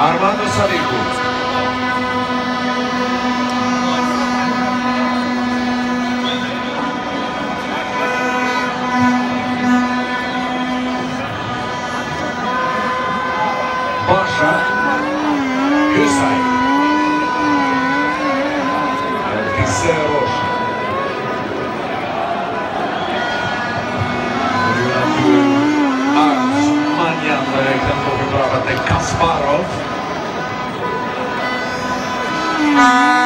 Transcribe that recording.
Armando Salicu. Boşa Yusay Pisse Boşa Ars Manyan Direkten Bobby Brava de Kasparov. Bye.